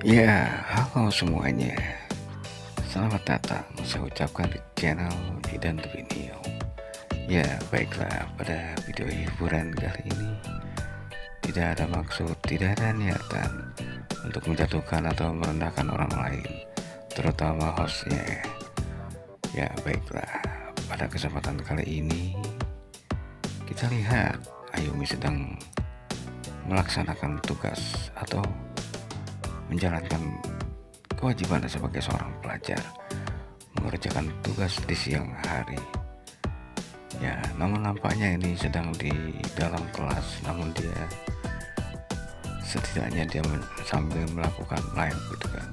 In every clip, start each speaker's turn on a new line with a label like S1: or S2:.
S1: Ya, halo semuanya. Selamat datang saya ucapkan di channel Idan Video. Ya, baiklah pada video hiburan kali ini tidak ada maksud, tidak ada niatan untuk menjatuhkan atau merendahkan orang lain, terutama hostnya. Ya, baiklah pada kesempatan kali ini kita lihat Ayumi sedang melaksanakan tugas atau menjalankan kewajiban sebagai seorang pelajar mengerjakan tugas di siang hari. Ya namun nampaknya ini sedang di dalam kelas namun dia setidaknya dia sambil melakukan live gitu kan.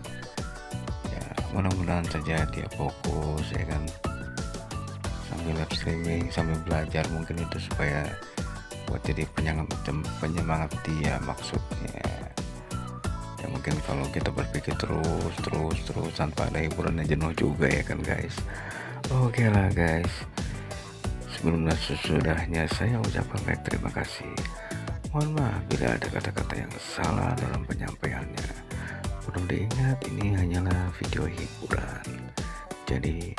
S1: Ya mudah-mudahan saja dia fokus ya kan. Sambil live streaming sambil belajar mungkin itu supaya buat jadi penyemangat penyemangat dia maksudnya ya mungkin kalau kita berpikir terus terus terus tanpa ada hiburan jenuh juga ya kan guys. Oke lah guys. Sebelum sesudahnya saya ucapkan baik terima kasih. Mohon maaf bila ada kata-kata yang salah dalam penyampaiannya. Perlu diingat ini hanyalah video hiburan. Jadi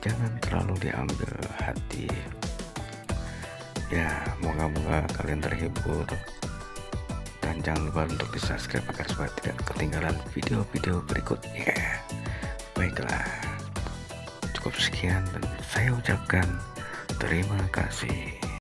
S1: jangan terlalu diambil hati. Ya moga-moga kalian terhibur dan jangan lupa untuk di subscribe agar supaya tidak ketinggalan video-video berikutnya. Baiklah cukup sekian dan saya ucapkan terima kasih